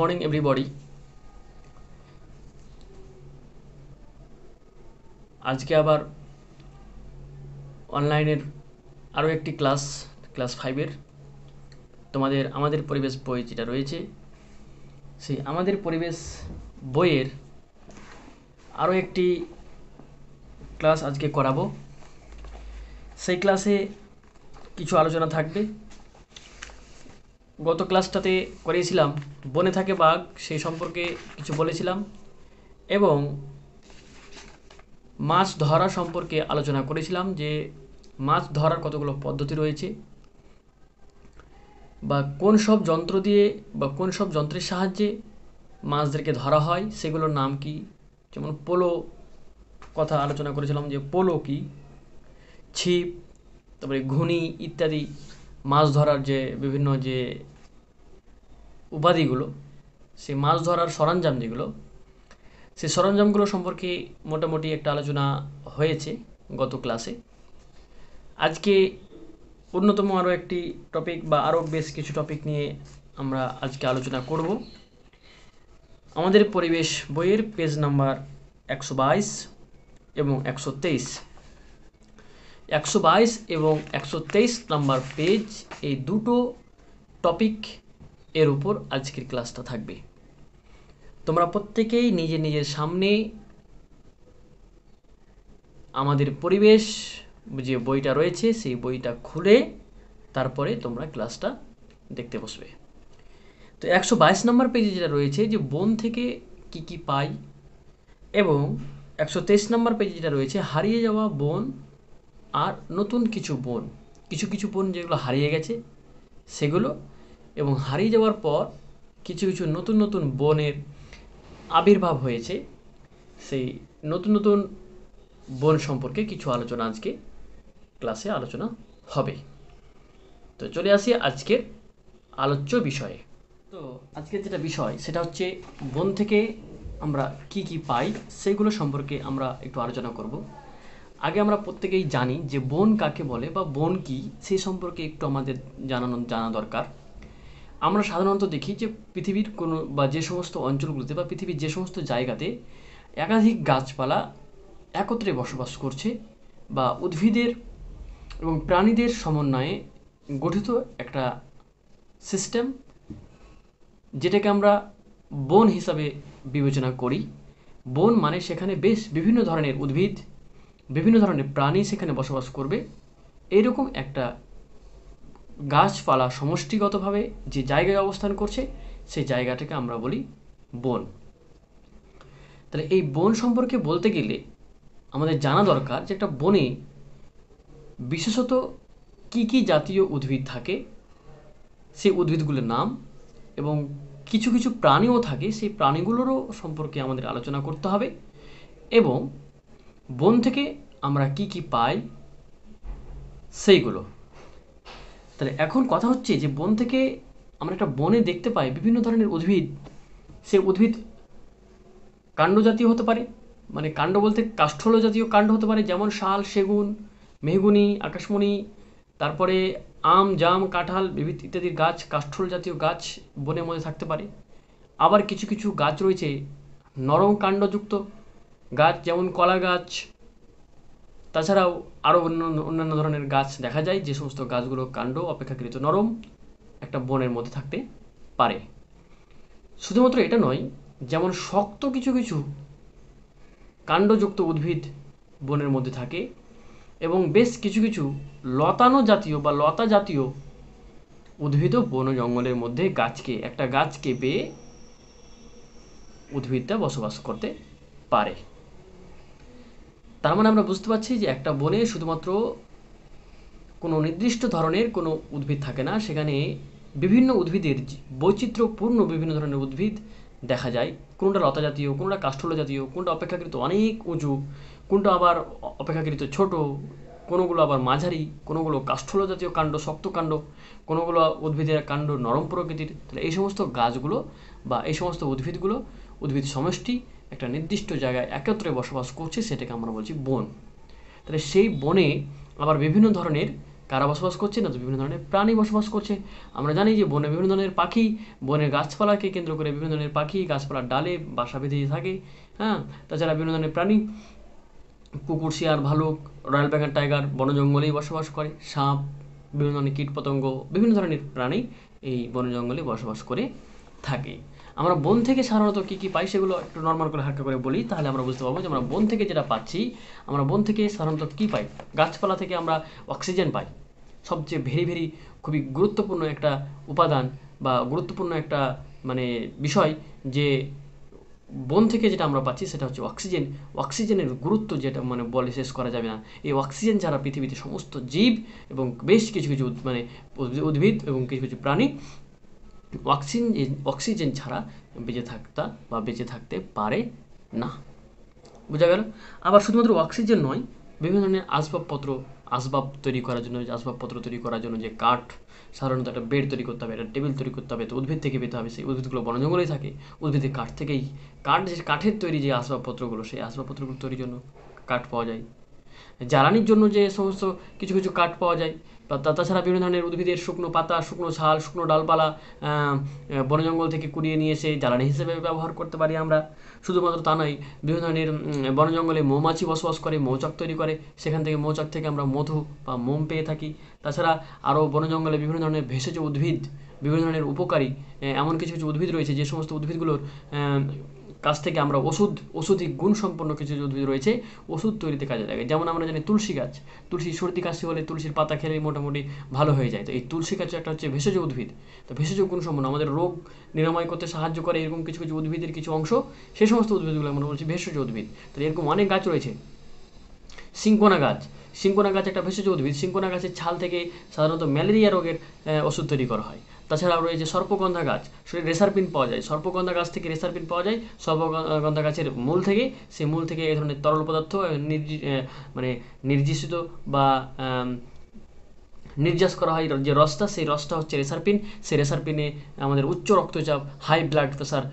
morning, everybody. আজকে আবার অনলাইনের আরও একটি ক্লাস ক্লাস ফাইভের তোমাদের, আমাদের পরিবেশ বই যেটা রয়েছে, সেই আমাদের পরিবেশ বইয়ের আরও একটি ক্লাস আজকে করাবো। সেই ক্লাসে কিছু আলোচনা থাকবে। গত ক্লাসটাতে করিয়েছিলাম, বনে থাকে বাঘ, সেই সম্পর্কে কিছু বলেছিলাম এবং মাছ ধরা সম্পর্কে আলোচনা করেছিলাম যে মাছ ধরার কতগুলো পদ্ধতি রয়েছে বা কোন সব যন্ত্র দিয়ে বা কোন সব যন্ত্রের সাহায্যে মাছদেরকে ধরা হয়, সেগুলোর নাম কি? যেমন পোলো কথা আলোচনা করেছিলাম যে পোলো কি? ছিপ, তারপরে ঘুনি ইত্যাদি মাছ ধরার যে বিভিন্ন যে উপাধিগুলো, সেই মাছ ধরার সরঞ্জাম যেগুলো সেই সরঞ্জামগুলো সম্পর্কে মোটামুটি একটা আলোচনা হয়েছে গত ক্লাসে আজকে অন্যতম আরও একটি টপিক বা আরও বেশ কিছু টপিক নিয়ে আমরা আজকে আলোচনা করব। আমাদের পরিবেশ বইয়ের পেজ নাম্বার একশো বাইশ এবং একশো তেইশ। একশো বাইশ এবং একশো তেইশ নাম্বার পেজ এই দুটো টপিক এর উপর আজকের ক্লাসটা থাকবে। তোমরা প্রত্যেকেই নিজের নিজের সামনে আমাদের পরিবেশ যে বইটা রয়েছে, সেই বইটা খুলে তারপরে তোমরা ক্লাসটা দেখতে বসবে। তো একশো বাইশ নম্বর পেজে যেটা রয়েছে যে বন থেকে কি কি পাই এবং একশো তেইশ নম্বর পেজে যেটা রয়েছে, হারিয়ে যাওয়া বন আর নতুন কিছু বন। কিছু কিছু বন যেগুলো হারিয়ে গেছে, সেগুলো এবং হারিয়ে যাওয়ার পর কিছু কিছু নতুন নতুন বনের আবির্ভাব হয়েছে। সেই নতুন নতুন বন সম্পর্কে কিছু আলোচনা আজকে ক্লাসে আলোচনা হবে। তো চলে আসি আজকের আলোচ্য বিষয়ে। তো আজকের যেটা বিষয়, সেটা হচ্ছে বন থেকে আমরা কি কি পাই, সেগুলো সম্পর্কে আমরা একটু আলোচনা করব। আগে আমরা প্রত্যেকেই জানি যে বন কাকে বলে বা বন কি, সে সম্পর্কে একটু আমাদের জানানো, জানা দরকার। আমরা সাধারণত দেখি যে পৃথিবীর কোনো বা যে সমস্ত অঞ্চলগুলোতে বা পৃথিবীর যে সমস্ত জায়গাতে একাধিক গাছপালা একত্রে বসবাস করছে বা উদ্ভিদের এবং প্রাণীদের সমন্বয়ে গঠিত একটা সিস্টেম যেটাকে আমরা বন হিসাবে বিবেচনা করি। বন মানে সেখানে বেশ বিভিন্ন ধরনের উদ্ভিদ, বিভিন্ন ধরনের প্রাণী সেখানে বসবাস করবে। এইরকম একটা গাছপালা সমষ্টিগতভাবে যে জায়গায় অবস্থান করছে, সেই জায়গাটাকে আমরা বলি বন। তাহলে এই বন সম্পর্কে বলতে গেলে আমাদের জানা দরকার যে একটা বনে বিশেষত কি কি জাতীয় উদ্ভিদ থাকে সেই উদ্ভিদগুলোর নাম এবং কিছু কিছু প্রাণীও থাকে, সেই প্রাণীগুলোরও সম্পর্কে আমাদের আলোচনা করতে হবে এবং বন থেকে আমরা কি কি পাই, সেইগুলো। তাহলে এখন কথা হচ্ছে যে বন থেকে আমরা একটা বনে দেখতে পাই বিভিন্ন ধরনের উদ্ভিদ। সে উদ্ভিদ কাণ্ড জাতীয় হতে পারে মানে কাণ্ড বলতে কাষ্ঠল জাতীয় কাণ্ড হতে পারে, যেমন শাল, সেগুন, মেহগুনি, আকাশমণি, তারপরে আম, জাম, কাঁঠাল বিভিন্ন ইত্যাদির গাছ কাষ্ঠল জাতীয় গাছ বনের মধ্যে থাকতে পারে। আবার কিছু কিছু গাছ রয়েছে নরম কাণ্ডযুক্ত গাছ, যেমন কলা গাছ তাছাড়াও আরও অন্য অন্যান্য ধরনের গাছ দেখা যায়, যে সমস্ত গাছগুলো কাণ্ড অপেক্ষাকৃত নরম একটা বনের মধ্যে থাকতে পারে। শুধুমাত্র এটা নয়, যেমন শক্ত কিছু কিছু কাণ্ডযুক্ত উদ্ভিদ বনের মধ্যে থাকে এবং বেশ কিছু কিছু লতানো জাতীয় বা লতা জাতীয় উদ্ভিদও বন জঙ্গলের মধ্যে গাছকে, একটা গাছকে বেয়ে উদ্ভিদটা বসবাস করতে পারে। তার মানে আমরা বুঝতে পারছি যে একটা বনে শুধুমাত্র কোনো নির্দিষ্ট ধরনের কোনো উদ্ভিদ থাকে না, সেখানে বিভিন্ন উদ্ভিদের বৈচিত্র্যপূর্ণ বিভিন্ন ধরনের উদ্ভিদ দেখা যায়। কোনটা লতা জাতীয় কোনটা কাষ্ঠল জাতীয়, কোনটা অপেক্ষাকৃত অনেক উঁচু, কোনটা আবার অপেক্ষাকৃত ছোট, কোনোগুলো আবার মাঝারি, কোনোগুলো কাষ্ঠল জাতীয় কাণ্ড, শক্ত কাণ্ড, কোনোগুলো উদ্ভিদের কাণ্ড নরম প্রকৃতির। তাহলে এই সমস্ত গাছগুলো বা এই সমস্ত উদ্ভিদগুলো উদ্ভিদ সমষ্টি একটা নির্দিষ্ট জায়গায় একত্রে বসবাস করছে, সেটাকে আমরা বলছি বন। তাহলে সেই বনে আবার বিভিন্ন ধরনের কারা বসবাস করছে, না তো বিভিন্ন ধরনের প্রাণী বসবাস করছে। আমরা জানি যে বনে বিভিন্ন ধরনের পাখি, বনের গাছপালাকে কেন্দ্র করে বিভিন্ন ধরনের পাখি, গাছপালার ডালে বাসা বেঁধে থাকে হ্যাঁ? তাছাড়া বিভিন্ন ধরনের প্রাণী। কুকুর শিয়ার ভালুক, রয়্যাল বেঙ্গল টাইগার, বন জঙ্গলেই বসবাস করে, সাপ, বিভিন্ন ধরনের কীটপতঙ্গ, বিভিন্ন ধরনের প্রাণী এই বন জঙ্গলে বসবাস করে থাকে। আমরা বন থেকে সাধারণত কী কী পাই সেগুলো একটু নর্মাল করে হালকা করে বলি, তাহলে আমরা বুঝতে পারব যে আমরা বন থেকে যেটা পাচ্ছি, আমরা বন থেকে সাধারণত কী পাই? গাছপালা থেকে আমরা অক্সিজেন পাই। সবচেয়ে ভেরি ভেরি খুবই গুরুত্বপূর্ণ একটা উপাদান বা গুরুত্বপূর্ণ একটা মানে বিষয় যে বন থেকে যেটা আমরা পাচ্ছি সেটা হচ্ছে অক্সিজেন অক্সিজেনের গুরুত্ব যেটা মানে বলে শেষ করা যাবে না। এই অক্সিজেন ছাড়া পৃথিবীতে সমস্ত জীব এবং বেশ কিছু কিছু মানে উদ্ভিদ এবং কিছু কিছু প্রাণী অক্সিজেন অক্সিজেন ছাড়া বেঁচে থাকতা বা বেঁচে থাকতে পারে না। বোঝা গেল? আবার শুধুমাত্র অক্সিজেন নয়, বিভিন্ন ধরনের আসবাবপত্র, আসবাব তৈরি করার জন্য আসবাবপত্র তৈরি করার জন্য যে কাঠ, সাধারণত একটা বেড তৈরি করতে হবে, একটা টেবিল তৈরি করতে হবে তো উদ্ভিদ থেকে পেতে হবে, সেই উদ্ভিদগুলো বন জঙ্গলেই থাকে, উদ্ভিদের কাঠ থেকেই, কাঠ যে কাঠের তৈরি যে আসবাবপত্রগুলো, সেই আসবাবপত্রগুলো তৈরির জন্য কাঠ পাওয়া যায়। জ্বালানির জন্য যে সমস্ত কিছু কিছু কাঠ পাওয়া যায় তাছাড়া বিভিন্ন ধরনের উদ্ভিদের শুকনো পাতা, শুকনো ছাল, শুকনো ডালপালা বন জঙ্গল থেকে কুড়িয়ে নিয়ে এসে জ্বালানি হিসেবে ব্যবহার করতে পারি আমরা। শুধুমাত্র তা নয়, বিভিন্ন ধরনের বন জঙ্গলে মৌমাছি বসবাস করে, মৌচাক তৈরি করে, সেখান থেকে মৌচাক থেকে আমরা মধু বা মোম পেয়ে থাকি। তাছাড়া আরও বন জঙ্গলে বিভিন্ন ধরনের ভেষজ উদ্ভিদ, বিভিন্ন ধরনের উপকারী এমন কিছু কিছু উদ্ভিদ রয়েছে, যে সমস্ত উদ্ভিদগুলোর কাছ থেকে আমরা ওষুধ, ওষুধি গুণসম্পন্ন কিছু উদ্ভিদ রয়েছে, ওষুধ তৈরিতে কাজে লাগে। যেমন আমরা জানি তুলসী গাছ। তুলসী সর্দি কাশি হলে তুলসীর পাতা খেলে মোটামুটি ভালো হয়ে যায়। তো এই তুলসী গাছ একটা হচ্ছে ভেষজ উদ্ভিদ। তো ভেষজ গুণসম্পন্ন আমাদের রোগ নিরাময় করতে সাহায্য করে এরকম কিছু কিছু উদ্ভিদের কিছু অংশ। সেই সমস্ত উদ্ভিদগুলো আমরা বলছি ভেষজ উদ্ভিদ। তো এরকম অনেক গাছ রয়েছে। সিঙ্কোনা গাছ। সিঙ্কোনা গাছ একটা ভেষজ উদ্ভিদ। সিঙ্কোনা গাছের ছাল থেকে সাধারণত ম্যালেরিয়া রোগের ওষুধ তৈরি করা হয়। তাছাড়াও রয়েছে সর্পগন্ধা গাছ, সেটা রেসারপিন পাওয়া যায়। সর্পগন্ধা গাছ থেকে রেসারপিন পাওয়া যায়, সর্পগন্ধা গাছের মূল থেকে, সেই মূল থেকে এ ধরনের তরল পদার্থ মানে নির্দিষ্ট বা নির্যাস করা হয়। যে রসটা, সেই রসটা হচ্ছে রেসারপিন। সেই রেসারপিনে আমাদের উচ্চ রক্তচাপ হাই ব্লাড প্রেশার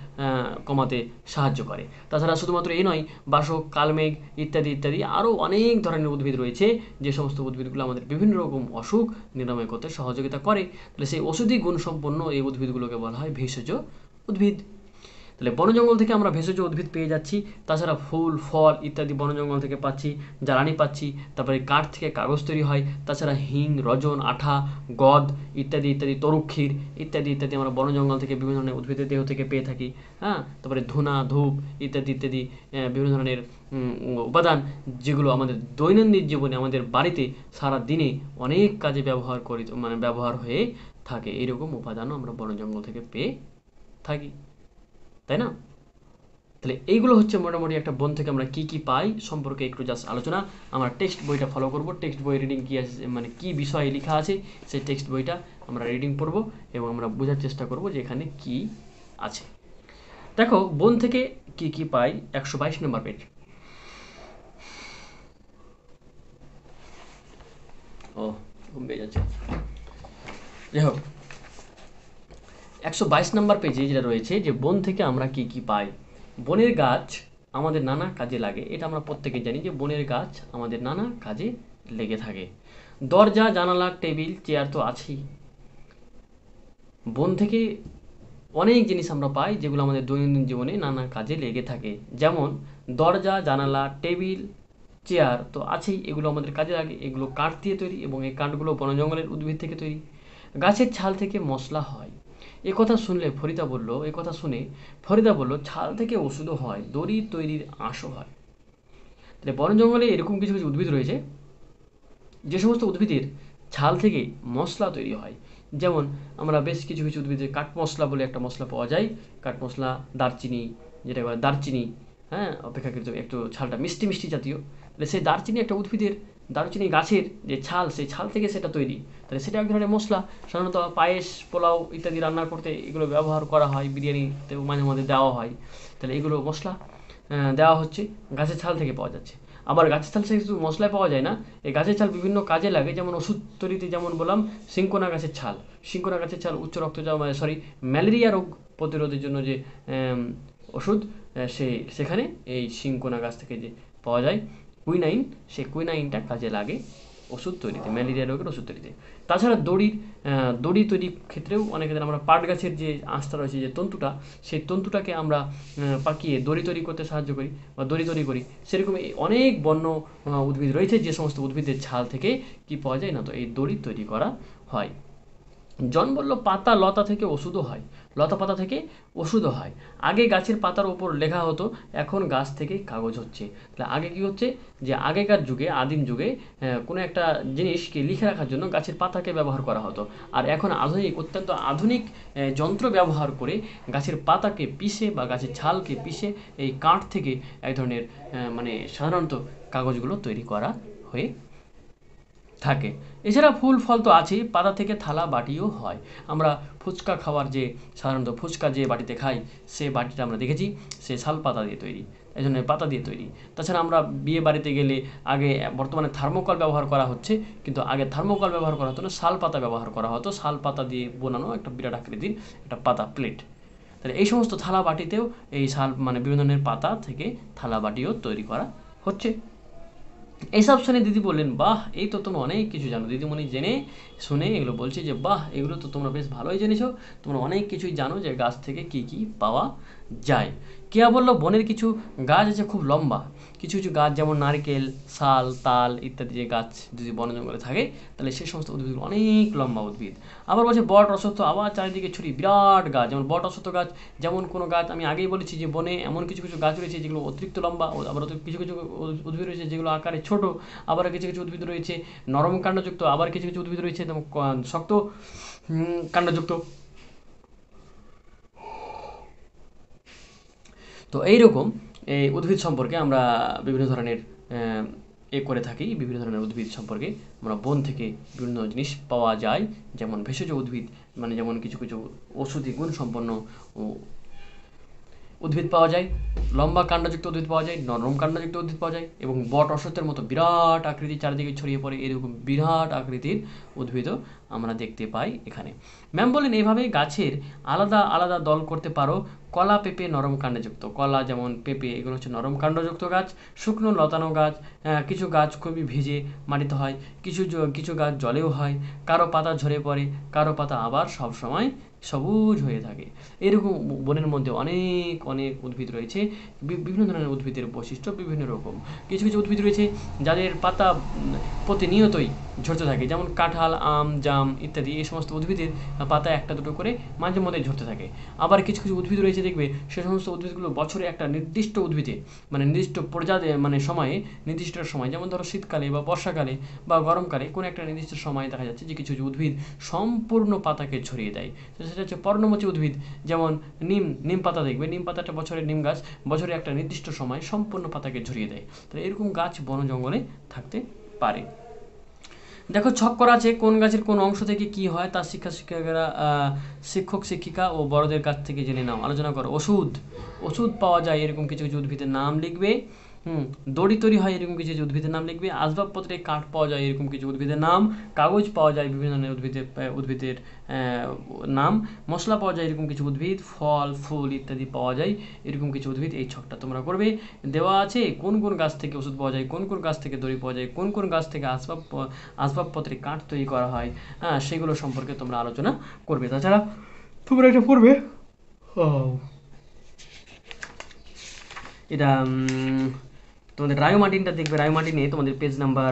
কমাতে সাহায্য করে। তাছাড়া শুধুমাত্র এই নয়, বাসক, কালমেঘ ইত্যাদি ইত্যাদি আরও অনেক ধরনের উদ্ভিদ রয়েছে। যে সমস্ত উদ্ভিদগুলো আমাদের বিভিন্ন রকম অসুখ নিরাময় করতে সহযোগিতা করে। তাহলে সেই ওষুধি গুণসম্পন্ন এই উদ্ভিদগুলোকে বলা হয় ভেষজ উদ্ভিদ। তাহলে বন জঙ্গল থেকে আমরা ভেষজ উদ্ভিদ পেয়ে যাচ্ছি, তাছাড়া ফুল, ফল ইত্যাদি বন জঙ্গল থেকে পাচ্ছি, জ্বালানি পাচ্ছি, তারপরে কাঠ থেকে কাগজ তৈরি হয়, তাছাড়া হিং, রজন, আঠা, গদ ইত্যাদি ইত্যাদি তরুক্ষীর ইত্যাদি ইত্যাদি আমরা বন জঙ্গল থেকে বিভিন্ন ধরনের উদ্ভিদের দেহ থেকে পেয়ে থাকি হ্যাঁ? তারপরে ধুনা, ধূপ ইত্যাদি ইত্যাদি বিভিন্ন ধরনের উপাদান যেগুলো আমাদের দৈনন্দিন জীবনে আমাদের বাড়িতে সারা দিনে অনেক কাজে ব্যবহার করি মানে ব্যবহার হয়ে থাকে। এরকম উপাদানও আমরা বন জঙ্গল থেকে পেয়ে থাকি। তাই না? তাহলে এইগুলো হচ্ছে মোটামুটি একটা বন থেকে আমরা কি কি পাই সম্পর্কে একটু জাস্ট আলোচনা। আমরা টেক্সট বইটা ফলো করব। টেক্সট বই রিডিং কী আছে মানে কী বিষয়ে লেখা আছে, সেই টেক্সট বইটা আমরা রিডিং পড়ব এবং আমরা বোঝার চেষ্টা করব যে এখানে কি আছে। দেখো, বন থেকে কি কি পাই? একশো বাইশ নম্বর পেজ ও, ঘুম পেয়ে যাচ্ছে। যাই হোক একশো বাইশ নম্বর পেজে যেটা রয়েছে যে বন থেকে আমরা কি কি পাই? বনের গাছ আমাদের নানা কাজে লাগে, এটা আমরা প্রত্যেকে জানি যে বনের গাছ আমাদের নানা কাজে লেগে থাকে। দরজা, জানালা, টেবিল, চেয়ার তো আছেই। বন থেকে অনেক জিনিস আমরা পাই যেগুলো আমাদের দৈনন্দিন জীবনে নানা কাজে লেগে থাকে। যেমন দরজা, জানালা, টেবিল, চেয়ার তো আছেই, এগুলো আমাদের কাজে লাগে। এগুলো কাঠ দিয়ে তৈরি এবং এই কাঠগুলো বন জঙ্গলের উদ্ভিদ থেকে তৈরি। গাছের ছাল থেকে মশলা হয়। এ কথা শুনলে ফরিদা বলল, এ কথা শুনে ফরিদা বলল, ছাল থেকে ওষুধও হয়, দড়ি তৈরির আঁশও হয়। তাহলে বন জঙ্গলে এরকম কিছু কিছু উদ্ভিদ রয়েছে, যে সমস্ত উদ্ভিদের ছাল থেকে মশলা তৈরি হয়। যেমন আমরা বেশ কিছু কিছু উদ্ভিদের কাঠ মশলা বলে একটা মশলা পাওয়া যায়, কাঠ মশলা, দারচিনি যেটা বলে দারচিনি হ্যাঁ অপেক্ষাকৃত একটু ছালটা মিষ্টি মিষ্টি জাতীয়। তাহলে সেই দারচিনি একটা উদ্ভিদের দারুচিনি গাছের যে ছাল, সেই ছাল থেকে সেটা তৈরি। তাহলে সেটা এক ধরনের মশলা। সাধারণত পায়েস, পোলাও ইত্যাদি রান্না করতে এগুলো ব্যবহার করা হয় বিরিয়ানিতে মাঝে মাঝে দেওয়া হয়। তাহলে এগুলো মশলা দেওয়া হচ্ছে, গাছের ছাল থেকে পাওয়া যাচ্ছে। আবার গাছের ছাল থেকে শুধু মশলায় পাওয়া যায় না, এই গাছের ছাল বিভিন্ন কাজে লাগে। যেমন ওষুধ তৈরিতে যেমন বললাম, সিঙ্কোনা গাছের ছাল। সিঙ্কোনা গাছের ছাল উচ্চ রক্তচাপ সরি ম্যালেরিয়া রোগ প্রতিরোধের জন্য যে ওষুধ সে, সেখানে এই সিঙ্কোনা গাছ থেকে যে পাওয়া যায়। কুইনাইন সে কুইনাইনটা কাজে লাগে ওষুধ তৈরিতে, ম্যালেরিয়া রোগের ওষুধ তৈরিতে। তাছাড়া দড়ির দড়ি তৈরির ক্ষেত্রেও অনেক আমরা পাট গাছের যে আঁশটা রয়েছে, যে তন্তুটা, সেই তন্তুটাকে আমরা পাকিয়ে দড়ি তৈরি করতে সাহায্য করি বা দড়ি তৈরি করি। সেরকম অনেক বন্য উদ্ভিদ রয়েছে যে সমস্ত উদ্ভিদের ছাল থেকে কি পাওয়া যায় না, তো এই দড়ি তৈরি করা হয়। জন বলল, পাতা লতা থেকে ওষুধও হয়। লতা পাতা থেকে ওষুধও হয়। আগে গাছের পাতার ওপর লেখা হতো, এখন গাছ থেকে কাগজ হচ্ছে। তাহলে আগে কি হচ্ছে? যে আগেকার যুগে, আদিম যুগে কোনো একটা জিনিসকে লিখে রাখার জন্য গাছের পাতাকে ব্যবহার করা হতো। আর এখন আধুনিক, অত্যন্ত আধুনিক যন্ত্র ব্যবহার করে গাছের পাতাকে পিষে বা গাছের ছালকে পিষে এই কাঠ থেকে এক ধরনের মানে সাধারণত কাগজগুলো তৈরি করা হয়ে থাকে। এছাড়া ফুল, ফল তো আছেই, পাতা থেকে থালা বাটিও হয়। আমরা ফুচকা খাওয়ার যে, সাধারণত ফুচকা যে বাটিতে খাই, সে বাটিটা আমরা দেখেছি, সে শাল পাতা দিয়ে তৈরি, এই জন্য পাতা দিয়ে তৈরি। তাছাড়া আমরা বিয়ে বাড়িতে গেলে আগে বর্তমানে থার্মোকল ব্যবহার করা হচ্ছে, কিন্তু আগে থার্মোকল ব্যবহার করা হতো না, শাল পাতা ব্যবহার করা হতো। শাল পাতা দিয়ে বোনানো একটা বিরাট আকৃতির একটা পাতা প্লেট। তাহলে এই সমস্ত থালা বাটিতেও এই শাল মানে বিভিন্ন ধরনের পাতা থেকে থালা বাটিও তৈরি করা হচ্ছে। এইসব শুনে দিদি বললেন, বাহ, এই তো তোমরা অনেক কিছু জানো। দিদিমণি জেনে শুনে এগুলো বলছে যে, বাহ, এগুলো তো তোমরা বেশ ভালোই জেনেছো। তোমরা অনেক কিছুই জানো যে গাছ থেকে কি কি পাওয়া যায়। কেয়া বলল, বনের কিছু গাছ আছে খুব লম্বা। কিছু কিছু গাছ, যেমন নারকেল, শাল, তাল ইত্যাদি যে গাছ যদি বন জঙ্গলে থাকে, তাহলে সেই সমস্ত উদ্ভিদগুলো অনেক লম্বা উদ্ভিদ। আবার বলছে বট অশ্বত্থ আবার চারিদিকে ছড়ি বিরাট গাছ। যেমন বট অশ্বত্থ গাছ, যেমন কোনো গাছ, আমি আগেই বলেছি যে বনে এমন কিছু কিছু গাছ রয়েছে যেগুলো অতিরিক্ত লম্বা আবার কিছু কিছু উদ্ভিদ রয়েছে যেগুলো আকারে ছোট, আবার কিছু কিছু উদ্ভিদ রয়েছে নরম কাণ্ডযুক্ত, আবার কিছু কিছু উদ্ভিদ রয়েছে শক্ত কাণ্ডযুক্ত। তো এইরকম এই উদ্ভিদ সম্পর্কে আমরা বিভিন্ন ধরনের এ করে থাকি, বিভিন্ন ধরনের উদ্ভিদ সম্পর্কে। আমরা বন থেকে বিভিন্ন জিনিস পাওয়া যায়, যেমন ভেষজ উদ্ভিদ মানে যেমন কিছু কিছু ঔষধি গুণ সম্পন্ন উদ্ভিদ পাওয়া যায়, লম্বা কাণ্ডযুক্ত উদ্ভিদ পাওয়া যায়, নরম কাণ্ডযুক্ত উদ্ভিদ পাওয়া যায়, এবং বট অশ্বত্থের মতো বিরাট আকৃতির চারিদিকে ছড়িয়ে পড়ে, এরকম বিরাট আকৃতির উদ্ভিদও আমরা দেখতে পাই এখানে। ম্যাম বলেন এইভাবে গাছের আলাদা আলাদা দল করতে পারো কলা, পেঁপে, নরম কাণ্ডযুক্ত। কলা যেমন পেঁপে, এগুলো হচ্ছে নরম কাণ্ডযুক্ত গাছ, শুকনো লতানো গাছ কিছু গাছ খুবই ভিজে মাটিতে হয়, কিছু কিছু গাছ জলেও হয়, কারও পাতা ঝরে পড়ে, কারও পাতা আবার সব সময় সবুজ হয়ে থাকে। এরকম বনের মধ্যে অনেক অনেক উদ্ভিদ রয়েছে বিভিন্ন ধরনের উদ্ভিদের বৈশিষ্ট্য বিভিন্ন রকম। কিছু কিছু উদ্ভিদ রয়েছে যাদের পাতা প্রতিনিয়তই ঝরতে থাকে। যেমন কাঁঠাল, আম, জাম ইত্যাদি, এই সমস্ত উদ্ভিদের পাতা একটা দুটো করে মাঝে মধ্যে ঝরতে থাকে। আবার কিছু কিছু উদ্ভিদ রয়েছে, দেখবে সে সমস্ত উদ্ভিদগুলো বছরে একটা নির্দিষ্ট উদ্ভিদে মানে নির্দিষ্ট প্রজাতি মানে সময়ে, নির্দিষ্ট সময়, যেমন ধরো শীতকালে বা বর্ষাকালে বা গরমকালে কোনো একটা নির্দিষ্ট সময় দেখা যাচ্ছে যে কিছু কিছু উদ্ভিদ সম্পূর্ণ পাতাকে ছড়িয়ে দেয়। তো সেটা হচ্ছে পর্ণমোচী উদ্ভিদ, যেমন নিম নিম পাতা দেখবে, নিম পাতাটা বছরের নিম গাছ, বছরে একটা নির্দিষ্ট সময় সম্পূর্ণ পাতাকে ঝরিয়ে দেয়। তাহলে এরকম গাছ বন জঙ্গলে থাকতে পারে। দেখো, ছক করা আছে কোন গাছের কোন অংশ থেকে কি হয়, তা শিক্ষা শিক্ষকেরা শিক্ষক, শিক্ষিকা ও বড়দের কাছ থেকে জেনে নাও। আলোচনা করো। ওষুধ ওষুধ পাওয়া যায় এরকম কিছু কিছু উদ্ভিদের নাম লিখবে হুম, দড়ি তৈরি হয় এরকম কিছু উদ্ভিদের নাম লিখবে, আসবাবপত্রে কাঠ পাওয়া যায় এরকম কিছু উদ্ভিদের নাম, কাগজ পাওয়া যায় বিভিন্ন ধরনের উদ্ভিদের উদ্ভিদের নাম, মশলা পাওয়া যায় এরকম কিছু উদ্ভিদ, ফল, ফুল ইত্যাদি পাওয়া যায় এরকম কিছু উদ্ভিদ, এই ছকটা তোমরা করবে। দেওয়া আছে কোন কোন গাছ থেকে ওষুধ পাওয়া যায়, কোন কোন গাছ থেকে দড়ি পাওয়া যায়, কোন কোন গাছ থেকে আসবাব, আসবাবপত্রে কাঠ তৈরি করা হয় হ্যাঁ সেগুলো সম্পর্কে তোমরা আলোচনা করবে। তাছাড়া তোমরা এটা পড়বে এটা উম, তোমাদের রায়োমার্টিনটা দেখবে রায়োমার্টিনে তোমাদের পেজ নাম্বার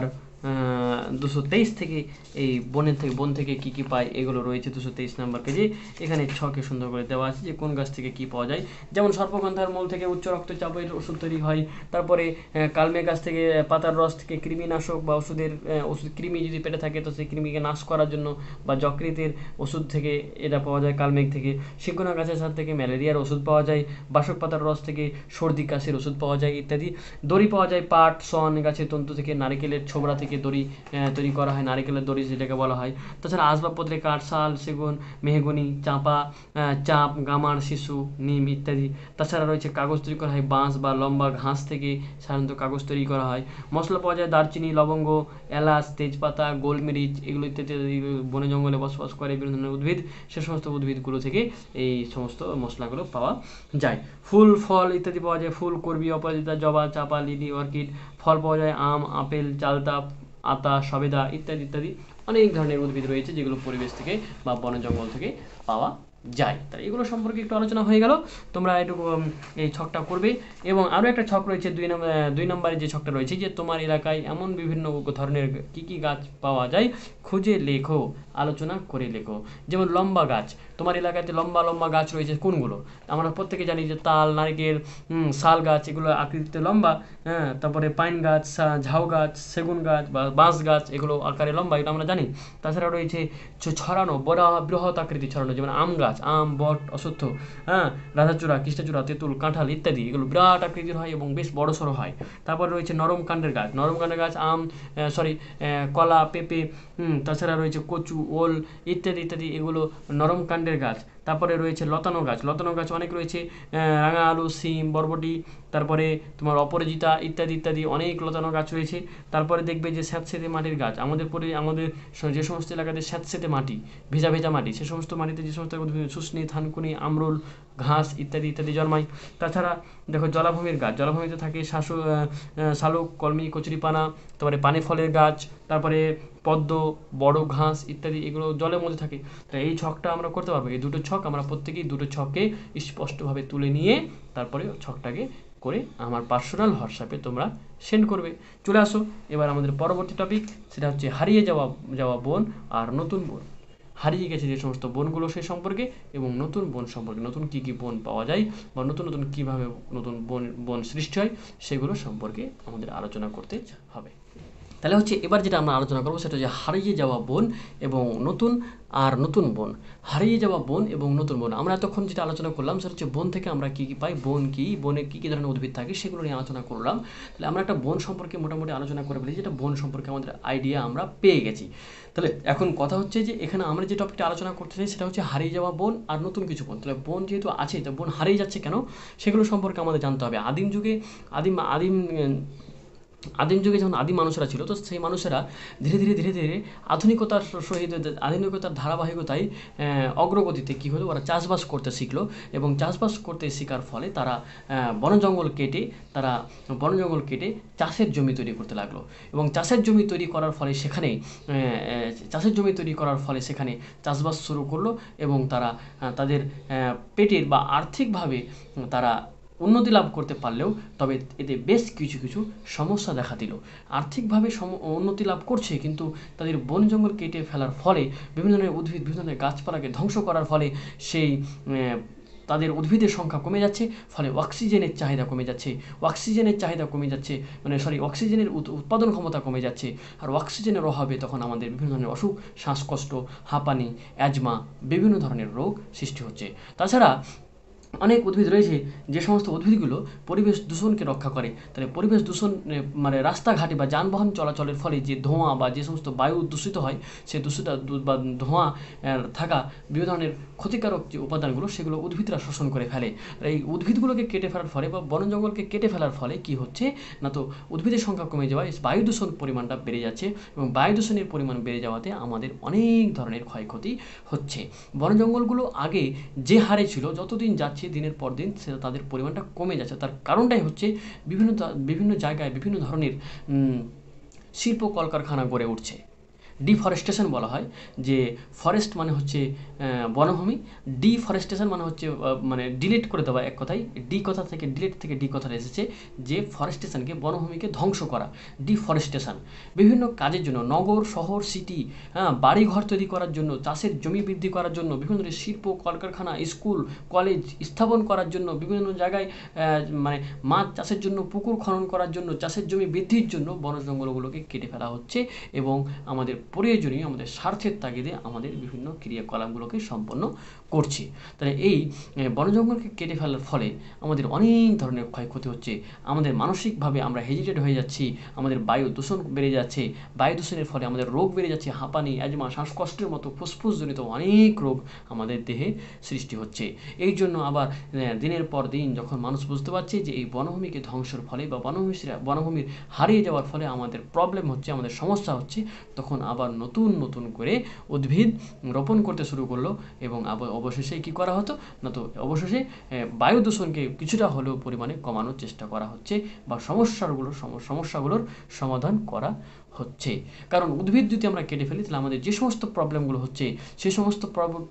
দুশো তেইশ থেকে এই বনের থেকে, বন থেকে কি কি পায়, এগুলো রয়েছে দুশো তেইশ নাম্বার পেজে। এখানে ছকে সুন্দর করে দেওয়া আছে যে কোন গাছ থেকে কি পাওয়া যায়। যেমন সর্পগন্ধার মূল থেকে উচ্চ রক্তচাপের ওষুধ তৈরি হয়। তারপরে কালমে গাছ থেকে পাতার রস থেকে কৃমিনাশক বা ওষুধের ওষুধ, কৃমি যদি পেটে থাকে তো সেই কৃমিকে নাশ করার জন্য বা যকৃতের ওষুধ থেকে এটা পাওয়া যায় কালমেঘ থেকে। সিংকোনা গাছের সাথ থেকে ম্যালেরিয়ার ওষুধ পাওয়া যায়। বাসক পাতার রস থেকে সর্দি, কাশির ওষুধ পাওয়া যায় ইত্যাদি। দড়ি পাওয়া যায় পাট সন গাছের তন্তু থেকে নারকেলের ছোবড়া থেকে দড়ি তৈরি করা হয়, নারকেলের দড়ি যেটাকে বলা হয়। তাছাড়া আসবাবপত্রে কাঠ শাল সেগুন, মেহগনি, চাঁপা চাপ, গামার, শিশু, নিম ইত্যাদি। তাছাড়া রয়েছে কাগজ তৈরি করা হয়, বাঁশ বা লম্বা ঘাস থেকে সাধারণত কাগজ তৈরি করা হয়। মশলা পাওয়া যায় দারচিনি, লবঙ্গ, এলাচ, তেজপাতা, গোলমরিচ, এগুলো ইত্যাদি বনে জঙ্গলে বসবাস করে বিভিন্ন ধরনের উদ্ভিদ। সে সমস্ত উদ্ভিদগুলো থেকে এই সমস্ত মশলাগুলো পাওয়া যায়। ফুল, ফল ইত্যাদি পাওয়া যায়। ফুল করবি অপরাজিতা, জবা, চাপা, লিলি, অর্কিড। ফল পাওয়া যায় আম, আপেল চালতা আতা সবেদা ইত্যাদি ইত্যাদি অনেক ধরনের উদ্ভিদ রয়েছে যেগুলো পরিবেশ থেকে বা বন জঙ্গল থেকে পাওয়া যায়। তাহলে এগুলো সম্পর্কে একটু আলোচনা হয়ে গেল। তোমরা উম, এই ছকটা করবে। এবং আরও একটা ছক রয়েছে দুই নম্বর দুই নম্বরে যে ছকটা রয়েছে যে তোমার এলাকায় এমন বিভিন্ন ধরনের কি কি গাছ পাওয়া যায় খুঁজে লেখো আলোচনা করে লেখো। যেমন লম্বা গাছ তোমার এলাকাতে লম্বা লম্বা গাছ রয়েছে, কোনগুলো? আমরা প্রত্যেকে জানি যে তাল, নারকেল শাল গাছ, এগুলো আকৃতিতে লম্বা হ্যাঁ তারপরে পাইন গাছ ঝাউ গাছ, সেগুন গাছ বা বাঁশ গাছ, এগুলো আকারে লম্বা এটা আমরা জানি। তাছাড়া রয়েছে ছড়ানো, বড় বৃহৎ আকৃতি ছড়ানো, যেমন আম গাছ, আম, বট, অশ্বত্থ হ্যাঁ রাধাচূড়া, কৃষ্ণচূড়া, তেঁতুল, কাঁঠাল ইত্যাদি, এগুলো বিরাট আকৃতির হয় এবং বেশ বড় সড়ো হয়। তারপর রয়েছে নরম কাণ্ডের গাছ, নরম কাণ্ডের গাছ, আম সরি কলা, পেঁপে তাছাড়া রয়েছে কচু, ওল ইত্যাদি ইত্যাদি, এগুলো নরম কাণ্ডের গাছ তারপরে রয়েছে লতানো গাছ। লতানো গাছ অনেক রয়েছে রাঙা আলু সিম বরবটি তারপরে তোমার অপরাজিতা ইত্যাদি ইত্যাদি অনেক লতানো গাছ রয়েছে। তারপরে দেখবে যে স্যাঁতসেঁতে মাটির গাছ। আমাদের পরে আমাদের যে সমস্ত এলাকাতে স্যাঁতসেঁতে মাটি ভেজা ভেজা মাটি সে সমস্ত মাটিতে যে সমস্ত শুষ্নি থানকুনি আমরুল ঘাস ইত্যাদি ইত্যাদি জন্মায়। তাছাড়া দেখো জলাভূমির গাছ জলাভূমিতে থাকে আহ, শালুক কলমি কচুরিপানা তারপরে পানি ফলের গাছ তারপরে পদ্ম বড় ঘাস ইত্যাদি এগুলো জলের মধ্যে থাকে। তাই এই ছকটা আমরা করতে পারব। এই দুটো ছক আমরা প্রত্যেকেই দুটো ছককে স্পষ্টভাবে তুলে নিয়ে তারপরে ছকটাকে করে আমার পার্সোনাল হোয়াটসঅ্যাপে তোমরা সেন্ড করবে। চলে আসো, এবার আমাদের পরবর্তী টপিক সেটা হচ্ছে হারিয়ে যাওয়া যাওয়া বন আর নতুন বোন। হারিয়ে গেছে যে সমস্ত বনগুলো সে সম্পর্কে এবং নতুন বন সম্পর্কে, নতুন কী কী বন পাওয়া যায় বা নতুন নতুন কীভাবে নতুন বন বন সৃষ্টি হয়, সেগুলো সম্পর্কে আমাদের আলোচনা করতে হবে। তাহলে হচ্ছে এবার যেটা আমরা আলোচনা করব সেটা হচ্ছে হারিয়ে যাওয়া বোন এবং নতুন আর নতুন বোন। হারিয়ে যাওয়া বোন এবং নতুন বন। আমরা এতক্ষণ যেটা আলোচনা করলাম সেটা হচ্ছে বোন থেকে আমরা কী কী পাই, বোন কী, বনে কী কী ধরনের উদ্ভিদ থাকে সেগুলো নিয়ে আলোচনা করলাম। তাহলে আমরা একটা বন সম্পর্কে মোটামুটি আলোচনা করে ফেলেছি, যেটা বন সম্পর্কে আমাদের আইডিয়া আমরা পেয়ে গেছি। তাহলে এখন কথা হচ্ছে যে এখানে আমরা যে টপিকটা আলোচনা করতে চাই সেটা হচ্ছে হারিয়ে যাওয়া বোন আর নতুন কিছু বোন। তাহলে বোন যেহেতু আছে, তা বন হারিয়ে যাচ্ছে কেন? সেগুলো সম্পর্কে আমাদের জানতে হবে। আদিম যুগে আদিম আদিম আদিম যুগে যখন আদিম মানুষেরা ছিল, তো সেই মানুষেরা ধীরে ধীরে ধীরে ধীরে আধুনিকতার সহিত আধুনিকতার ধারাবাহিকতায় অগ্রগতিতে কী হলো, ওরা চাষবাস করতে শিখলো এবং চাষবাস করতে শেখার ফলে তারা বন জঙ্গল কেটে, তারা বন জঙ্গল কেটে চাষের জমি তৈরি করতে লাগল এবং চাষের জমি তৈরি করার ফলে সেখানে চাষের জমি তৈরি করার ফলে সেখানে চাষবাস শুরু করল এবং তারা তাদের পেটের বা আর্থিকভাবে তারা উন্নতি লাভ করতে পারলেও তবে এতে বেশ কিছু কিছু সমস্যা দেখা দিল। আর্থিকভাবে সম, উন্নতি লাভ করছে, কিন্তু তাদের বন জঙ্গল কেটে ফেলার ফলে, বিভিন্ন ধরনের উদ্ভিদ, বিভিন্ন ধরনের গাছপালাকে ধ্বংস করার ফলে সেই তাদের উদ্ভিদের সংখ্যা কমে যাচ্ছে, ফলে অক্সিজেনের চাহিদা কমে যাচ্ছে। অক্সিজেনের চাহিদা কমে যাচ্ছে মানে সরি, অক্সিজেনের উৎ- উৎপাদন ক্ষমতা কমে যাচ্ছে। আর অক্সিজেনের অভাবে তখন আমাদের বিভিন্ন ধরনের অসুখ, শ্বাসকষ্ট, হাঁপানি, অ্যাজমা, বিভিন্ন ধরনের রোগ সৃষ্টি হচ্ছে। তাছাড়া অনেক উদ্ভিদ রয়েছে যে সমস্ত উদ্ভিদগুলো পরিবেশ দূষণকে রক্ষা করে। তাহলে পরিবেশ দূষণ মানে রাস্তাঘাটে বা যানবাহন চলাচলের ফলে যে ধোঁয়া বা যে সমস্ত বায়ু দূষিত হয় সেই দূষিত বা ধোঁয়া থাকা বিভিন্ন ধরনের ক্ষতিকারক যে উপাদানগুলো, সেগুলো উদ্ভিদরা শোষণ করে ফেলে। এই উদ্ভিদগুলোকে কেটে ফেলার ফলে বা বন জঙ্গলকে কেটে ফেলার ফলে কি হচ্ছে? না তো উদ্ভিদের সংখ্যা কমে যাওয়ায় বায়ু দূষণ পরিমাণটা বেড়ে যাচ্ছে এবং বায়ু দূষণের পরিমাণ বেড়ে যাওয়াতে আমাদের অনেক ধরনের ক্ষয়ক্ষতি হচ্ছে। বন জঙ্গলগুলো আগে যে হারে ছিল, যতদিন যাচ্ছে দিনের পর দিন তাদের পরিমাণটা কমে যাচ্ছে। তার কারণটাই হচ্ছে বিভিন্ন বিভিন্ন জায়গায় বিভিন্ন ধরনের শিল্প কলকারখানা গড়ে উঠছে। ডিফরেস্টেশন বলা হয়, যে ফরেস্ট মানে হচ্ছে বনভূমি ডিফরেস্টেশন মানে হচ্ছে মানে ডিলিট করে দেওয়া এক কথায় ডি কথা থেকে ডিলিট থেকে ডি কথাটা এসেছে যে ফরেস্টেশনকে বনভূমিকে ধ্বংস করা ডিফরেস্টেশন বিভিন্ন কাজের জন্য, নগর, শহর সিটি হ্যাঁ বাড়িঘর তৈরি করার জন্য, চাষের জমি বৃদ্ধি করার জন্য, বিভিন্ন ধরনের শিল্প, কলকারখানা, স্কুল কলেজ স্থাপন করার জন্য, বিভিন্ন জায়গায় মানে মাছ চাষের জন্য, পুকুর খনন করার জন্য, চাষের জমি বৃদ্ধির জন্য বন জঙ্গলগুলোকে কেটে ফেলা হচ্ছে এবং আমাদের প্রয়োজনীয়, আমাদের স্বার্থের তাগিদে আমাদের বিভিন্ন ক্রিয়াকলাপগুলোকে সম্পন্ন করছি। তাহলে এই বন জঙ্গলকে কেটে ফেলার ফলে আমাদের অনেক ধরনের ক্ষয়ক্ষতি হচ্ছে। আমাদের মানসিকভাবে আমরা হেজিটেড হয়ে যাচ্ছি, আমাদের বায়ু দূষণ বেড়ে যাচ্ছে। বায়ু দূষণের ফলে আমাদের রোগ বেড়ে যাচ্ছে। হাঁপানি, অ্যাজমা, শ্বাসকষ্টের মতো ফুসফুসজনিত অনেক রোগ আমাদের দেহে সৃষ্টি হচ্ছে। এই জন্য আবার দিনের পর দিন যখন মানুষ বুঝতে পারছে যে এই বনভূমিকে ধ্বংসের ফলে বা বনভূমি বনভূমির হারিয়ে যাওয়ার ফলে আমাদের প্রবলেম হচ্ছে, আমাদের সমস্যা হচ্ছে, তখন আবার নতুন নতুন করে উদ্ভিদ রোপণ করতে শুরু করল এবং আবার অবশেষে কি করা হতো? না তো অবশেষে বায়ু দূষণকে কিছুটা হলেও পরিমাণে কমানোর চেষ্টা করা হচ্ছে বা সমস্যাগুলো সম- সমস্যাগুলোর সমাধান করা হচ্ছে। কারণ উদ্ভিদ যদি আমরা কেটে ফেলি, তাহলে আমাদের যে সমস্ত প্রবলেমগুলো হচ্ছে সেই সমস্ত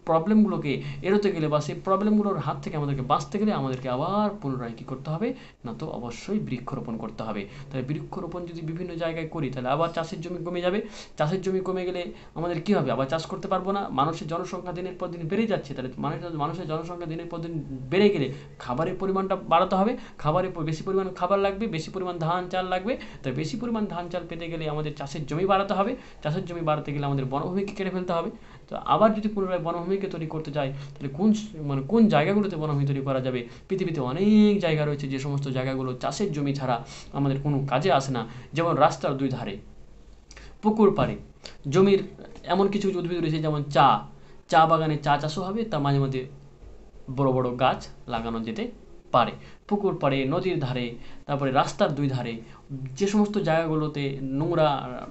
প্রবলেমগুলোকে এড়োতে গেলে বা সেই প্রবলেমগুলোর হাত থেকে আমাদেরকে বাঁচতে গেলে আমাদেরকে আবার পুনরায় কী করতে হবে? না তো অবশ্যই বৃক্ষরোপণ করতে হবে। তাহলে বৃক্ষরোপণ যদি বিভিন্ন জায়গায় করি, তাহলে আবার চাষের জমি কমে যাবে। চাষের জমি কমে গেলে আমাদের কী হবে? আবার চাষ করতে পারব না। মানুষের জনসংখ্যা দিনের পর দিন বেড়ে যাচ্ছে। তাহলে মানুষের মানুষের জনসংখ্যা দিনের পর দিন বেড়ে গেলে খাবারের পরিমাণটা বাড়াতে হবে। খাবারের বেশি পরিমাণ খাবার লাগবে, বেশি পরিমাণ ধান চাল লাগবে। তাই বেশি পরিমাণ ধান চাল পেতে গেলে আমাদের চাষের জমি বাড়াতে হবে, চাষের জমি বাড়াতে গেলে আমাদের বনভূমিকে কেটে ফেলতে হবে। তো আবার যদি পুনরায় বনভূমিকে তৈরি করতে চাই তাহলে কোন মানে কোন জায়গাগুলোতে বনভূমি তৈরি করা যাবে? পৃথিবীতে অনেক জায়গা রয়েছে যে সমস্ত জায়গাগুলো চাষের জমি ছাড়া আমাদের কোনো কাজে আসে না, যেমন রাস্তার দুই ধারে, পুকুর পাড়ে। জমির এমন কিছু কিছু উদ্ভিদ রয়েছে, যেমন চা। চা বাগানে চা চাষও হবে, তা মাঝে মাঝে বড় বড় গাছ লাগানো যেতে পারে। পুকুর পাড়ে, নদীর ধারে, তারপরে রাস্তার দুই ধারে যে সমস্ত জায়গাগুলোতে নোংরা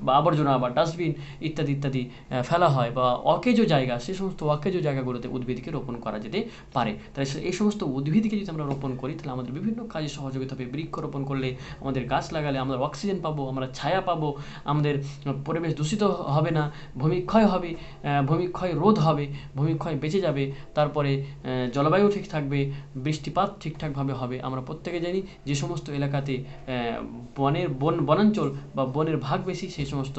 বা আবর্জনা বা ডাস্টবিন ইত্যাদি ইত্যাদি ফেলা হয় বা অকেজো জায়গা, সে সমস্ত অকেজো জায়গাগুলোতে উদ্ভিদকে রোপণ করা যেতে পারে। তাই এই সমস্ত উদ্ভিদকে যদি আমরা রোপণ করি, তাহলে আমাদের বিভিন্ন কাজে সহযোগিতা হবে। বৃক্ষ রোপণ করলে আমাদের গাছ লাগালে আমরা অক্সিজেন পাবো, আমরা ছায়া পাবো, আমাদের পরিবেশ দূষিত হবে না ভূমিক্ষয় হবে ভূমিক্ষয় রোধ হবে ভূমিক্ষয় বেঁচে যাবে, তারপরে জলবায়ু ঠিক থাকবে, বৃষ্টিপাত ঠিকঠাকভাবে হবে। আমরা প্রত্যেকে জানি যে সমস্ত এলাকাতে বনের বন বনাঞ্চল বা বনের ভাগ বেশি, সেই সমস্ত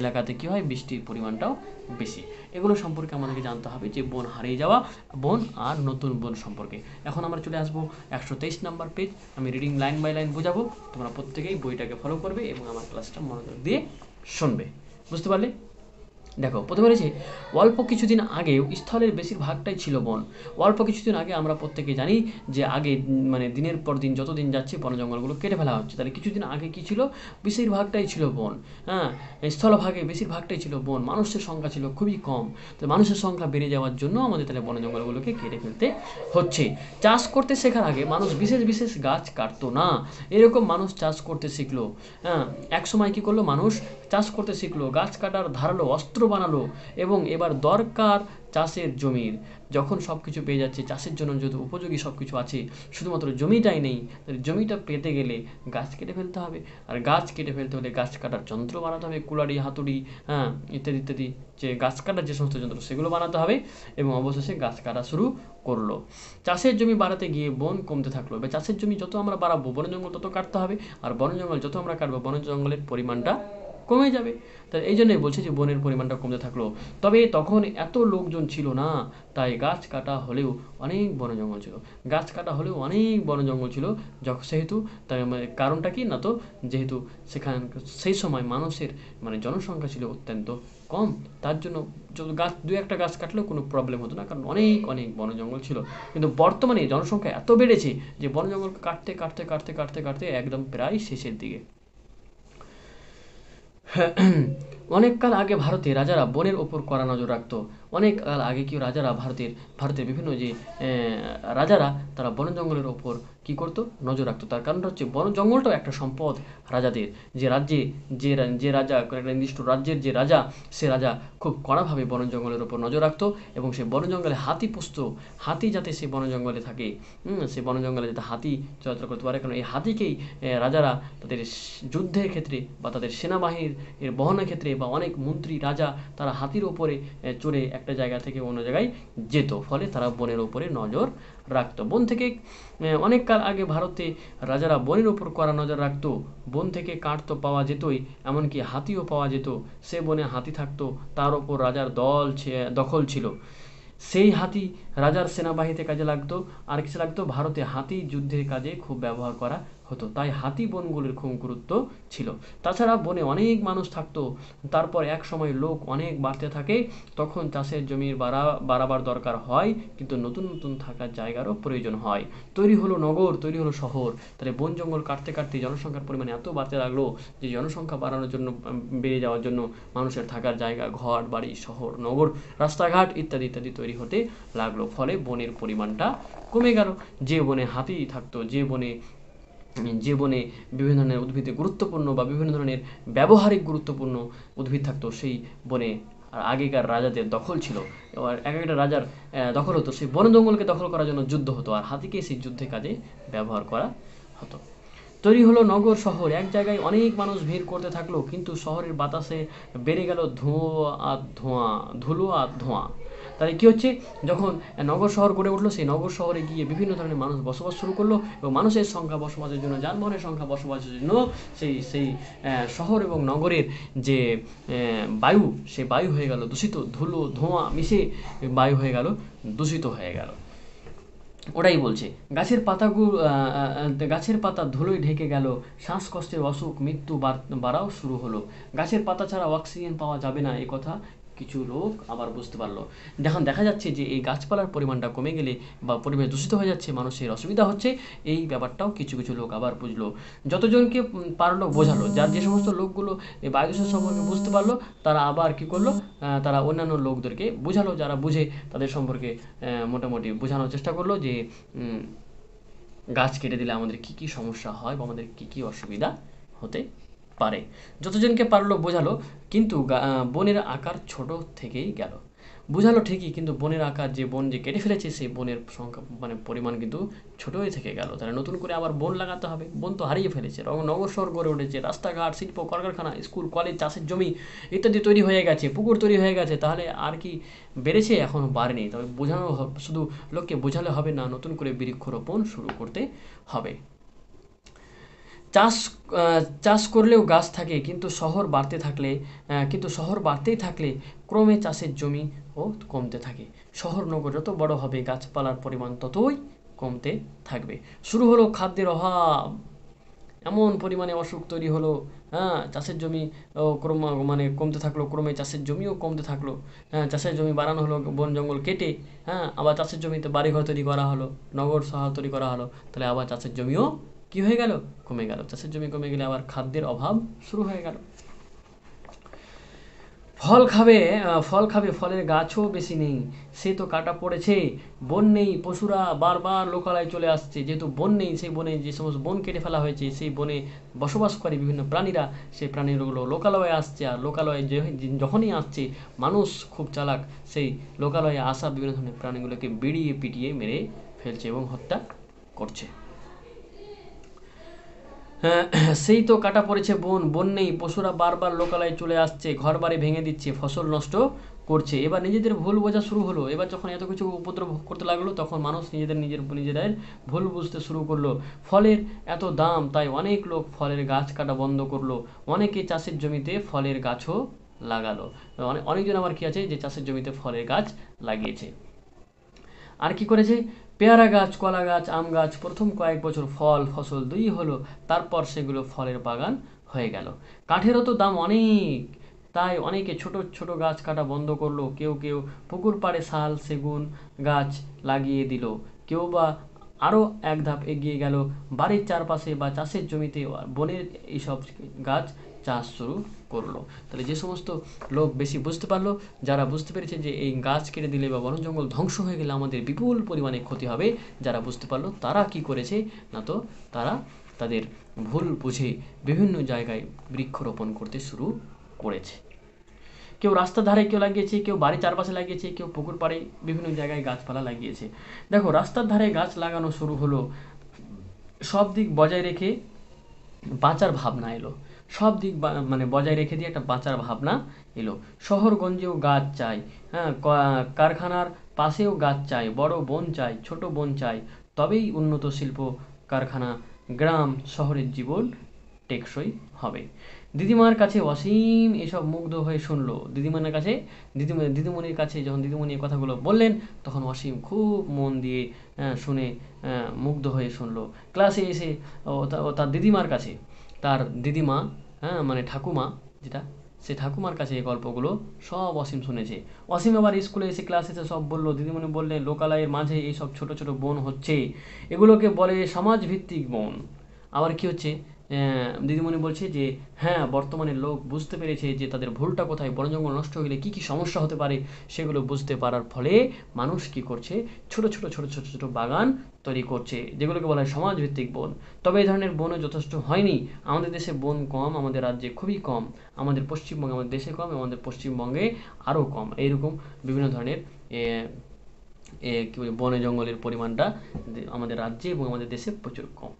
এলাকাতে কী হয়? বৃষ্টির পরিমাণটাও বেশি। এগুলো সম্পর্কে আমাদেরকে জানতে হবে যে বন হারিয়ে যাওয়া বন আর নতুন বন সম্পর্কে। এখন আমরা চলে আসব একশো তেইশ নাম্বার পেজ আমি রিডিং লাইন বাই লাইন বোঝাবো। তোমরা প্রত্যেকেই বইটাকে ফলো করবে এবং আমার ক্লাসটা মনোযোগ দিয়ে শুনবে। বুঝতে পারলে? দেখো, প্রথমে রয়েছে অল্প কিছুদিন আগেও স্থলের বেশিরভাগটাই ছিল বন। অল্প কিছুদিন আগে আমরা প্রত্যেকে জানি যে আগে মানে দিনের পর দিন যত দিন যাচ্ছে বন জঙ্গলগুলো কেটে ফেলা হচ্ছে। তাহলে কিছুদিন আগে কী ছিল? বেশিরভাগটাই ছিল বন হ্যাঁ? স্থলভাগে বেশিরভাগটাই ছিল বন। মানুষের সংখ্যা ছিল খুবই কম। তো মানুষের সংখ্যা বেড়ে যাওয়ার জন্য আমাদের তাহলে বন জঙ্গলগুলোকে কেটে ফেলতে হচ্ছে। চাষ করতে শেখার আগে মানুষ বিশেষ বিশেষ গাছ কাটতো না। এরকম মানুষ চাষ করতে শিখলো হ্যাঁ? এক সময় কী করল মানুষ? চাষ করতে শিখলো। গাছ কাটার ধারালো অস্ত্র বানালো এবং এবার দরকার চাষের জমির। যখন সব কিছু পেয়ে যাচ্ছে, চাষের জন্য যদি উপযোগী সব কিছু আছে, শুধুমাত্র জমিটাই নেই জমিটা পেতে গেলে গাছ কেটে ফেলতে হবে। আর গাছ কেটে ফেলতে হলে গাছ কাটার যন্ত্র বানাতে হবে কুলারি হাতুড়ি হ্যাঁ ইত্যাদি ইত্যাদি। যে গাছ কাটার যে সমস্ত যন্ত্র, সেগুলো বানাতে হবে এবং অবশেষে গাছ কাটা শুরু করল। চাষের জমি বাড়াতে গিয়ে বন কমতে থাকল। এবার চাষের জমি যত আমরা বাড়াবো, বন জঙ্গল তত কাটতে হবে। আর বন জঙ্গল যত আমরা কাটবো, বন জঙ্গলের পরিমাণটা কমে যাবে। তা এই জন্যই বলছে যে, বনের পরিমাণটা কমতে থাকল। তবে তখন এত লোকজন ছিল না, তাই গাছ কাটা হলেও অনেক বন জঙ্গল ছিল। গাছ কাটা হলেও অনেক বন জঙ্গল ছিল যখন সেহেতু তাই মানে কারণটা কি না তো? যেহেতু সেখান, সেই সময় মানুষের মানে জনসংখ্যা ছিল অত্যন্ত কম, তার জন্য গাছ দু একটা গাছ কাটলেও কোনো প্রবলেম হতো না, কারণ অনেক অনেক বন জঙ্গল ছিল। কিন্তু বর্তমানে জনসংখ্যা এত বেড়েছে যে, বন জঙ্গল কাটতে কাটতে কাটতে কাটতে কাটতে একদম প্রায় শেষের দিকে। 哼 嗯 অনেককাল আগে ভারতে রাজারা বনের ওপর কড়া নজর রাখত। অনেক কাল আগে কেউ রাজারা ভারতের ভারতের বিভিন্ন যে রাজারা তারা বন জঙ্গলের ওপর কী করতো? নজর রাখতো। তার কারণটা হচ্ছে বন জঙ্গলটাও একটা সম্পদ রাজাদের। যে রাজ্যে, যে যে রাজা, একটা নির্দিষ্ট রাজ্যের যে রাজা, সে রাজা খুব কড়াভাবে বন জঙ্গলের ওপর নজর রাখতো এবং সে বন জঙ্গলে হাতি পুষত। হাতি যাতে সে বন জঙ্গলে থাকে সে বন জঙ্গলে যাতে হাতি চলাচল করতে পারে। কারণ এই হাতিকেই রাজারা তাদের যুদ্ধের ক্ষেত্রে বা তাদের সেনাবাহিনীর বহনের ক্ষেত্রে বা অনেক মন্ত্রী, রাজা তারা হাতির ওপরে চড়ে একটা জায়গা থেকে অন্য জায়গায় যেত। ফলে তারা বনের ওপরে নজর রাখতো। বন থেকে অনেক কাল আগে ভারতে রাজারা বনের ওপর কড়া নজর রাখতো। বন থেকে কাঠ তো পাওয়া যেতই, এমনকি হাতিও পাওয়া যেত। সে বনে হাতি থাকতো, তার ওপর রাজার দল দখল ছিল। সেই হাতি রাজার সেনাবাহিনীতে কাজে লাগতো। আর কিছু লাগতো? ভারতে হাতি যুদ্ধের কাজে খুব ব্যবহার করা হতো। তাই হাতি বনগুলির খুব গুরুত্ব ছিল। তাছাড়া বনে অনেক মানুষ থাকতো। তারপর এক সময় লোক অনেক বাড়তে থাকে। তখন চাষের জমির বাড়া, বাড়াবার দরকার হয়। কিন্তু নতুন নতুন থাকার জায়গারও প্রয়োজন হয়। তৈরি হলো নগর, তৈরি হলো শহর। তাহলে বন জঙ্গল কাটতে কাটতে জনসংখ্যার পরিমাণ এত বাড়তে লাগল যে জনসংখ্যা বাড়ানোর জন্য, বেড়ে যাওয়ার জন্য মানুষের থাকার জায়গা, ঘর, বাড়ি, শহর, নগর, রাস্তাঘাট ইত্যাদি ইত্যাদি তৈরি হতে লাগল। ফলে বনের পরিমাণটা কমে গেল। যে বনে হাতি থাকতো, যে বনে যে বনে বিভিন্ন ধরনের উদ্ভিদে গুরুত্বপূর্ণ বা বিভিন্ন ধরনের ব্যবহারিক গুরুত্বপূর্ণ উদ্ভিদ থাকতো, সেই বনে আর আগেকার রাজাদের দখল ছিল। এবার এক একটা রাজার দখল হতো, সেই বন জঙ্গলকে দখল করার জন্য যুদ্ধ হতো আর হাতিকে সেই যুদ্ধে কাজে ব্যবহার করা হতো। তৈরি হলো নগর শহর, এক জায়গায় অনেক মানুষ ভিড় করতে থাকল, কিন্তু শহরের বাতাসে বেড়ে গেল ধোঁয়া আর ধোঁয়া, ধুলো আর ধোঁয়া। তাহলে কী হচ্ছে? যখন নগর শহর গড়ে উঠল, সেই নগর শহরে গিয়ে বিভিন্ন ধরনের মানুষ বসবাস শুরু করল এবং মানুষের সংখ্যা বসবাসের জন্য, যানবাহনের সংখ্যা বসবাসের জন্য সেই সেই শহর এবং নগরের যে বায়ু সে বায়ু হয়ে গেল দূষিত। ধুলো, ধোঁয়া মিশে বায়ু হয়ে গেল, দূষিত হয়ে গেল। ওটাই বলছে। গাছের পাতাগুলো গাছের পাতা ধুলোয় ঢেকে গেল, শ্বাসকষ্টের অসুখ, মৃত্যু বাড়- বাড়াও শুরু হলো। গাছের পাতা ছাড়া অক্সিজেন পাওয়া যাবে না এই কথা কিছু লোক আবার বুঝতে পারল। যখন দেখা যাচ্ছে যে এই গাছপালার পরিমাণটা কমে গেলে বা পরিবেশ দূষিত হয়ে যাচ্ছে, মানুষের অসুবিধা হচ্ছে, এই ব্যাপারটাও কিছু কিছু লোক আবার বুঝলো। যতজনকে পারল বোঝালো, যার যে সমস্ত লোকগুলো এই বায়ু দূষণ সম্পর্কে বুঝতে পারল, তারা আবার কি করল? তারা অন্যান্য লোকদেরকে বোঝালো, যারা বুঝে তাদের সম্পর্কে মোটামুটি বোঝানোর চেষ্টা করল যে গাছ কেটে দিলে আমাদের কি কি সমস্যা হয় বা আমাদের কি কি অসুবিধা হতে পারে। যতজনকে পারল বোঝালো, কিন্তু বনের আকার ছোট থেকেই গেল। বোঝালো ঠিকই, কিন্তু বনের আকার যে বন যে কেটে ফেলেছে, সেই বনের সংখ্যা মানে পরিমাণ কিন্তু ছোটই থেকে গেল। তাহলে নতুন করে আবার বন লাগাতে হবে। বন তো হারিয়ে ফেলেছে। রং নগর শহর গড়ে উঠেছে। রাস্তাঘাট, শিল্প, কলকারখানা, স্কুল, কলেজ, চাষের জমি ইত্যাদি তৈরি হয়ে গেছে, পুকুর তৈরি হয়ে গেছে। তাহলে আর কি বেড়েছে? এখনও বাড়েনি তবে বোঝানো শুধু লোককে বোঝালে হবে না, নতুন করে বৃক্ষরোপণ শুরু করতে হবে। চাষ চাষ করলেও গাছ থাকে, কিন্তু শহর বাড়তে থাকলে কিন্তু শহর বাড়তেই থাকলে ক্রমে চাষের জমি ও কমতে থাকে। শহর নগর যত বড় হবে, গাছপালার পরিমাণ ততই কমতে থাকবে। শুরু হলো খাদ্যের অভাব। এমন পরিমাণে অসুখ তৈরি হলো হ্যাঁ চাষের জমি ক্রম মানে কমতে থাকল, ক্রমে চাষের জমিও কমতে থাকল। হ্যাঁ চাষের জমি বাড়ানো হলো, বন জঙ্গল কেটে হ্যাঁ আবার চাষের জমিতে বাড়িঘর তৈরি করা হলো, নগর শহর তৈরি করা হলো, তাহলে আবার চাষের জমিও কি হয়ে গেল? কমে গেল। চাষের জমি কমে গেলে আবার খাদ্যের অভাব শুরু হয়ে গেল। ফল খাবে ফল খাবে, ফলের গাছও বেশি নেই। সে তো কাটা পড়েছে। বন নেই, পশুরা বারবার লোকালয়ে চলে আসছে। যেহেতু বন নেই, সেই বনে যে সমস্ত বন কেটে ফেলা হয়েছে, সেই বনে বসবাস করে বিভিন্ন প্রাণীরা। সেই প্রাণীগুলো লোকালয়ে আসছে আর লোকালয়ে যখনই আসছে, মানুষ খুব চালাক। সেই লোকালয়ে আসা বিভিন্ন ধরনের প্রাণীগুলোকে বিড়িয়ে পিটিয়ে মেরে ফেলছে এবং হত্যা করছে। সেই তো কাটা পড়েছে বন। বন নেই। পশুরা বারবার লোকালয়ে চলে আসছে ঘর বাড়ি ভেঙে দিচ্ছে, ফসল নষ্ট করছে। এবার নিজেদের ভুল বোঝা শুরু হলো। এবার যখন এত কিছু উপদ্রব করতে লাগল, তখন মানুষ নিজেদের নিজের, নিজেদের ভুল বুঝতে শুরু করল। ফলের এত দাম, তাই অনেক লোক ফলের গাছ কাটা বন্ধ করল। অনেকে চাষের জমিতে ফলের গাছও লাগালো। অনেক অনেকজন আবার কি আছে যে চাষের জমিতে ফলের গাছ লাগিয়েছে। আর কি করেছে? পেয়ারা গাছ, কলা গাছ, আম গাছ, প্রথম কয়েক বছর ফল, ফসল দুই হলো, তারপর সেগুলো ফলের বাগান হয়ে গেল। কাঠেরও তো দাম অনেক, তাই অনেকে ছোট ছোট গাছ কাটা বন্ধ করল, কেউ কেউ পুকুর পাড়ে শাল, সেগুন গাছ লাগিয়ে দিল, কেউ বা আরও এক ধাপ এগিয়ে গেল, বাড়ির চারপাশে বা চাষের জমিতে বনের এইসব গাছ চাষ শুরু করল। তাহলে যে সমস্ত লোক বেশি বুঝতে পারল, যারা বুঝতে পেরেছে যে এই গাছ কেটে দিলে বা বন জঙ্গল ধ্বংস হয়ে গেলে আমাদের বিপুল পরিমাণে ক্ষতি হবে, যারা বুঝতে পারল তারা কি করেছে, না তো তারা তাদের ভুল বুঝে বিভিন্ন জায়গায় বৃক্ষরোপণ করতে শুরু করেছে। কেউ রাস্তার ধারে কেউ লাগিয়েছে, কেউ বাড়ির চারপাশে লাগিয়েছে, কেউ পুকুর পাড়ে বিভিন্ন জায়গায় গাছপালা লাগিয়েছে। দেখো, রাস্তার ধারে গাছ লাগানো শুরু হলো, সব দিক বজায় রেখে বাঁচার ভাবনা এলো। সব দিক মানে বজায় রেখে দিয়ে একটা বাঁচার ভাবনা এলো। শহরগঞ্জেও গাছ চাই হ্যাঁ কারখানার পাশেও গাছ চাই বড় বন চাই ছোট বন চাই তবেই উন্নত শিল্প কারখানা গ্রাম শহরের জীবন টেকসই হবে। দিদিমার কাছে অসীম এসব মুগ্ধ হয়ে শুনলো। দিদিমানের কাছে দিদিমণি দিদিমণির কাছে যখন দিদিমণি এই কথাগুলো বললেন তখন অসীম খুব মন দিয়ে আহ, শুনে মুগ্ধ হয়ে শুনলো। ক্লাসে এসে ও তার দিদিমার কাছে তার দিদিমা হ্যাঁ মানে ঠাকুমা, যেটা, সে ঠাকুমার কাছে এই গল্পগুলো সব অসীম শুনেছে। অসীম আবার স্কুলে এসে ক্লাসে এসে সব বলল, দিদিমণি বললেন লোকালয়ের মাঝে এই সব ছোট ছোট বোন হচ্ছে। এগুলোকে বলে সমাজভিত্তিক বন। আবার কি হচ্ছে? দিদিমণি বলছে যে হ্যাঁ বর্তমানে লোক বুঝতে পেরেছে যে তাদের ভুলটা কোথায়, বন জঙ্গল নষ্ট গেলে কী কী সমস্যা হতে পারে, সেগুলো বুঝতে পারার ফলে মানুষ কি করছে? ছোট ছোট ছোট ছোট ছোট বাগান তৈরি করছে, যেগুলোকে বলা হয় সমাজভিত্তিক বন। তবে এই ধরনের বনও যথেষ্ট হয়নি। আমাদের দেশে বন কম, আমাদের রাজ্যে খুবই কম। আমাদের পশ্চিমবঙ্গে, আমাদের দেশে কম, আমাদের পশ্চিমবঙ্গে আরও কম। এইরকম বিভিন্ন ধরনের কি বলে, বনে জঙ্গলের পরিমাণটা আমাদের রাজ্যে এবং আমাদের দেশে প্রচুর কম।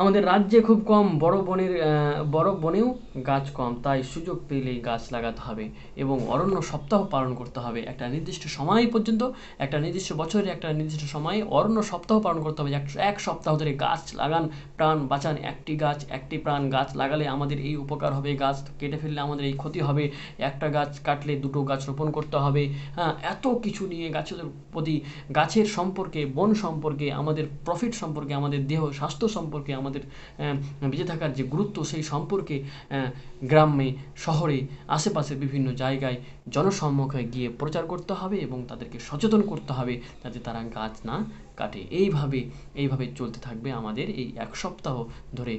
আমাদের রাজ্যে খুব কম, বড় বনের বড় বনেও গাছ কম, তাই সুযোগ পেলেই গাছ লাগাতে হবে এবং অরণ্য সপ্তাহ পালন করতে হবে। একটা নির্দিষ্ট সময় পর্যন্ত, একটা নির্দিষ্ট বছরে একটা নির্দিষ্ট সময়ে অরণ্য সপ্তাহ পালন করতে হবে। এক সপ্তাহ ধরে গাছ লাগান, প্রাণ বাঁচান। একটি গাছ, একটি প্রাণ গাছ লাগালে আমাদের এই উপকার হবে, গাছ কেটে ফেললে আমাদের এই ক্ষতি হবে। একটা গাছ কাটলে দুটো গাছ রোপণ করতে হবে। হ্যাঁ এত কিছু নিয়ে গাছের প্রতি, গাছের সম্পর্কে, বন সম্পর্কে, আমাদের প্রফিট সম্পর্কে, আমাদের দেহ স্বাস্থ্য সম্পর্কে আমাদের বেঁচে থাকার যে গুরুত্ব সেই সম্পর্কে গ্রামে, শহরে আশেপাশে বিভিন্ন জায়গায় জনসম্মুখে গিয়ে প্রচার করতে হবে এবং তাদেরকে সচেতন করতে হবে যাতে তারা গাছ না কাটে। এইভাবে এইভাবে চলতে থাকবে আমাদের এই এক সপ্তাহ ধরে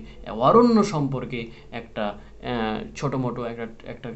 অরণ্য সম্পর্কে একটা ছোটো মোটো একটা একটা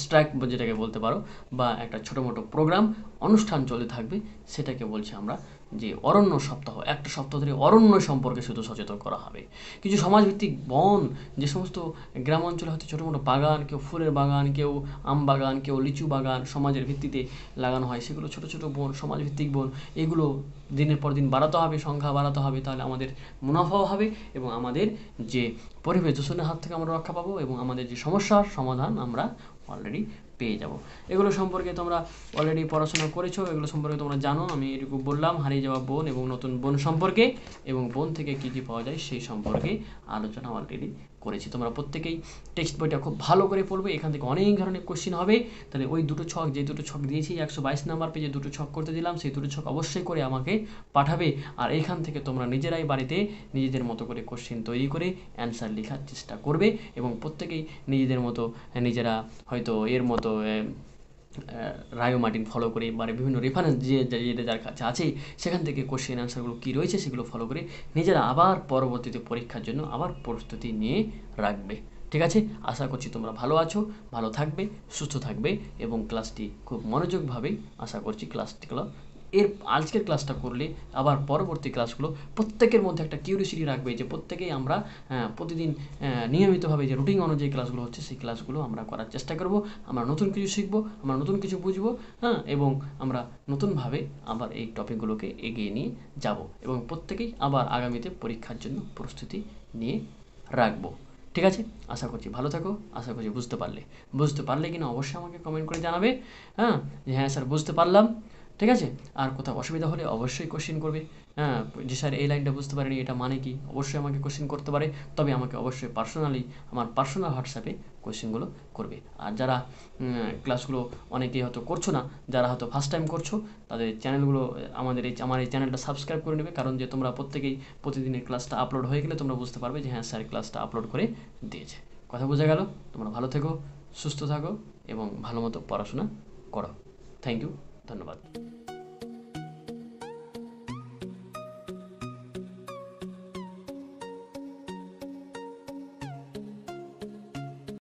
স্ট্রাইক যেটাকে বলতে পারো, বা একটা ছোটো মোটো প্রোগ্রাম, অনুষ্ঠান চলতে থাকবে, সেটাকে বলছি আমরা যে অরণ্য সপ্তাহ, একটা সপ্তাহ ধরে অরণ্য সম্পর্কে শুধু সচেতন করা হবে। কিছু সমাজভিত্তিক বন, যে সমস্ত গ্রাম অঞ্চলে হয়তো ছোটো মোটো বাগান, কেউ ফুলের বাগান, কেউ আম বাগান, কেউ লিচু বাগান সমাজের ভিত্তিতে লাগানো হয়, সেগুলো ছোটো ছোটো বন, সমাজভিত্তিক বন, এগুলো দিনের পর দিন বাড়াতে হবে, সংখ্যা বাড়াতে হবে, তাহলে আমাদের মুনাফাও হবে এবং আমাদের যে পরিবেশ দূষণের হাত থেকে আমরা রক্ষা পাবো এবং আমাদের যে সমস্যার সমাধান আমরা অলরেডি পেয়ে যাব। এগুলো সম্পর্কে তোমরা অলরেডি পড়াশোনা করেছ, এগুলো সম্পর্কে তোমরা জানো। আমি এটুকু বললাম, হারিয়ে যাওয়া বোন এবং নতুন বোন সম্পর্কে এবং বোন থেকে কী কী পাওয়া যায় সেই সম্পর্কে আলোচনা অলরেডি করেছি। তোমরা প্রত্যেকেই টেক্সট বইটা খুব ভালো করে পড়বে। এখান থেকে অনেক ধরনের কোশ্চিন হবে। তাহলে ওই দুটো ছক, যে দুটো ছক দিয়েছি, একশো বাইশ নাম্বার পেজে দুটো ছক করতে দিলাম। সেই দুটো ছক অবশ্যই করে আমাকে পাঠাবে। আর এখান থেকে তোমরা নিজেরাই বাড়িতে নিজেদের মতো করে কোশ্চিন তৈরি করে অ্যান্সার লেখার চেষ্টা করবে। এবং প্রত্যেকেই নিজেদের মতো, নিজেরা হয়তো এর মতো রায়ো মার্টিন ফলো করে বা বিভিন্ন রেফারেন্স যে- যেটা যার কাছে আছে, সেখান থেকে কোশ্চেন অ্যান্সারগুলো কী রয়েছে সেগুলো ফলো করে নিজেরা আবার পরবর্তীতে পরীক্ষার জন্য আবার প্রস্তুতি নিয়ে রাখবে। ঠিক আছে? আশা করছি তোমরা ভালো আছো, ভালো থাকবে, সুস্থ থাকবে এবং ক্লাসটি খুব মনোযোগভাবেই, আশা করছি ক্লাসটিগুলো এর আজকের ক্লাসটা করলে আবার পরবর্তী ক্লাসগুলো প্রত্যেকের মধ্যে একটা কিউরিয়াসিটি রাখবে যে প্রত্যেকেই আমরা প্রতিদিন নিয়মিতভাবে যে রুটিন অনুযায়ী ক্লাসগুলো হচ্ছে সেই ক্লাসগুলো আমরা করার চেষ্টা করব। আমরা নতুন কিছু শিখব, আমরা নতুন কিছু বুঝব হ্যাঁ এবং আমরা নতুনভাবে আবার এই টপিকগুলোকে এগিয়ে নিয়ে যাব এবং প্রত্যেকেই আবার আগামীতে পরীক্ষার জন্য প্রস্তুতি নিয়ে রাখব। ঠিক আছে? আশা করছি ভালো থাকো, আশা করছি বুঝতে পারলে। বুঝতে পারলে কিনা অবশ্যই আমাকে কমেন্ট করে জানাবে। হ্যাঁ যে হ্যাঁ স্যার, বুঝতে পারলাম। ঠিক আছে? আর কোথাও অসুবিধা হলে অবশ্যই কোশ্চেন করবে। হ্যাঁ যে স্যার এই লাইনটা বুঝতে পারিনি, এটা মানে কি? অবশ্যই আমাকে কোশ্চেন করতে পারে। তবে আমাকে অবশ্যই পার্সোনালি আমার পার্সোনাল হোয়াটসঅ্যাপে কোশ্চেনগুলো করবে। আর যারা ক্লাসগুলো অনেকেই হয়তো করছ না, যারা হয়তো ফার্স্ট টাইম করছ, তাদের চ্যানেলগুলো আমাদের এই, আমার এই চ্যানেলটা সাবস্ক্রাইব করে নেবে। কারণ যে তোমরা প্রত্যেকেই প্রতিদিনের ক্লাসটা আপলোড হয়ে গেলে তোমরা বুঝতে পারবে যে হ্যাঁ স্যার ক্লাসটা আপলোড করে দিয়েছে। কথা বোঝা গেল? তোমরা ভালো থেকো, সুস্থ থাকো এবং ভালো মতো পড়াশোনা করো। থ্যাংক ইউ धन्यवाद।